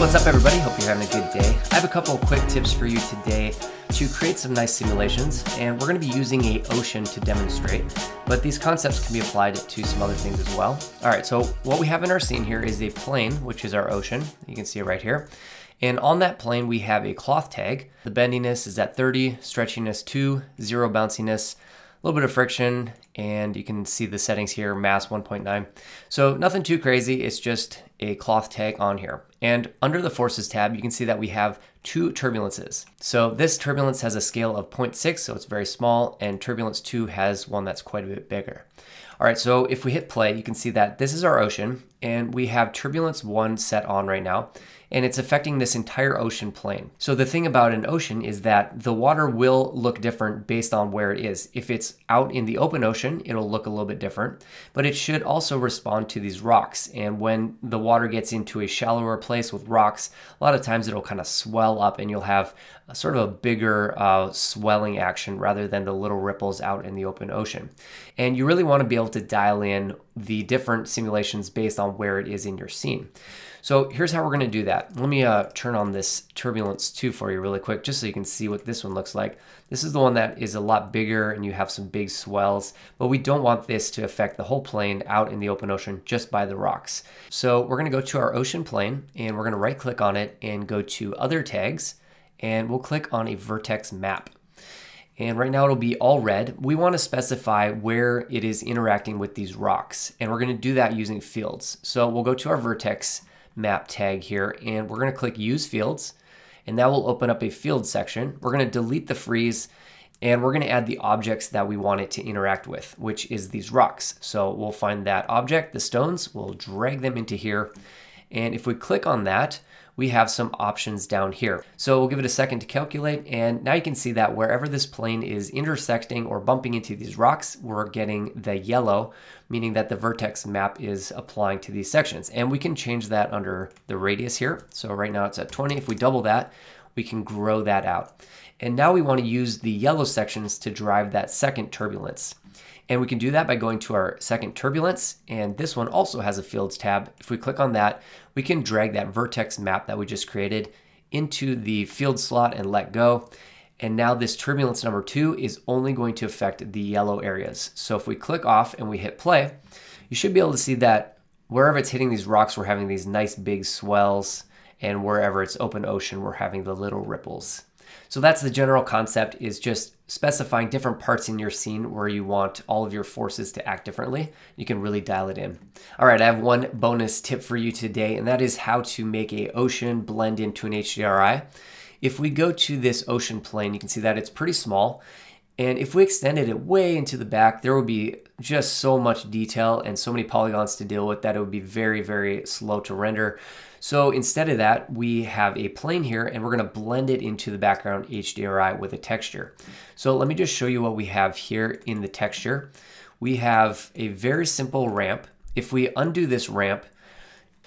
what's up everybody? Hope you're having a good day. I have a couple quick tips for you today to create some nice simulations and we're going to be using a ocean to demonstrate, but these concepts can be applied to some other things as well. All right, so what we have in our scene here is a plane, which is our ocean. You can see it right here. And on that plane, we have a cloth tag. The bendiness is at 30, stretchiness 2, zero bounciness, a little bit of friction, and you can see the settings here, mass 1.9. So nothing too crazy, it's just a cloth tag on here. And under the forces tab, you can see that we have two turbulences. So this turbulence has a scale of 0.6, so it's very small, and turbulence 2 has one that's quite a bit bigger. All right, so if we hit play, you can see that this is our ocean, and we have turbulence 1 set on right now and it's affecting this entire ocean plane. So the thing about an ocean is that the water will look different based on where it is. If it's out in the open ocean, it'll look a little bit different, but it should also respond to these rocks. And when the water gets into a shallower place with rocks, a lot of times it'll kind of swell up and you'll have a sort of a bigger uh, swelling action rather than the little ripples out in the open ocean. And you really want to be able to dial in the different simulations based on where it is in your scene. So here's how we're going to do that. Let me uh, turn on this Turbulence 2 for you really quick, just so you can see what this one looks like. This is the one that is a lot bigger and you have some big swells, but we don't want this to affect the whole plane out in the open ocean just by the rocks. So we're going to go to our ocean plane and we're going to right click on it and go to other tags and we'll click on a vertex map. And right now it'll be all red. We want to specify where it is interacting with these rocks. And we're going to do that using fields. So we'll go to our vertex map tag here and we're going to click use fields and that will open up a field section. We're going to delete the freeze and we're going to add the objects that we want it to interact with, which is these rocks. So we'll find that object, the stones, we'll drag them into here. And if we click on that, we have some options down here. So we'll give it a second to calculate and now you can see that wherever this plane is intersecting or bumping into these rocks, we're getting the yellow, meaning that the vertex map is applying to these sections. And we can change that under the radius here. So right now it's at 20. If we double that, we can grow that out. And now we want to use the yellow sections to drive that second turbulence. And we can do that by going to our second turbulence. And this one also has a fields tab. If we click on that, we can drag that vertex map that we just created into the field slot and let go. And now this turbulence number two is only going to affect the yellow areas. So if we click off and we hit play, you should be able to see that wherever it's hitting these rocks, we're having these nice big swells. And wherever it's open ocean, we're having the little ripples. So that's the general concept is just specifying different parts in your scene where you want all of your forces to act differently. You can really dial it in. All right, I have one bonus tip for you today, and that is how to make a ocean blend into an HDRI. If we go to this ocean plane, you can see that it's pretty small. And if we extended it way into the back, there would be just so much detail and so many polygons to deal with that it would be very, very slow to render. So instead of that, we have a plane here and we're gonna blend it into the background HDRI with a texture. So let me just show you what we have here in the texture. We have a very simple ramp. If we undo this ramp,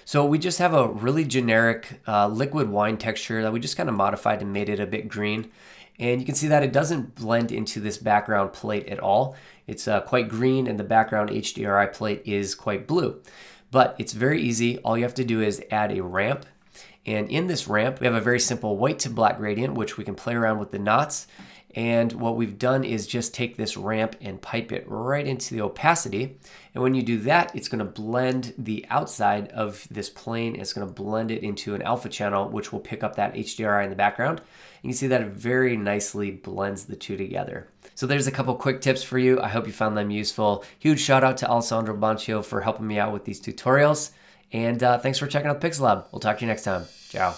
so we just have a really generic uh, liquid wine texture that we just kind of modified and made it a bit green. And you can see that it doesn't blend into this background plate at all. It's uh, quite green and the background HDRI plate is quite blue. But it's very easy. All you have to do is add a ramp. And in this ramp, we have a very simple white to black gradient, which we can play around with the knots. And what we've done is just take this ramp and pipe it right into the opacity. And when you do that, it's gonna blend the outside of this plane. It's gonna blend it into an alpha channel, which will pick up that HDRI in the background. You can see that it very nicely blends the two together. So there's a couple quick tips for you. I hope you found them useful. Huge shout out to Alessandro Bancio for helping me out with these tutorials. And uh, thanks for checking out the Pixel Lab. We'll talk to you next time. Ciao.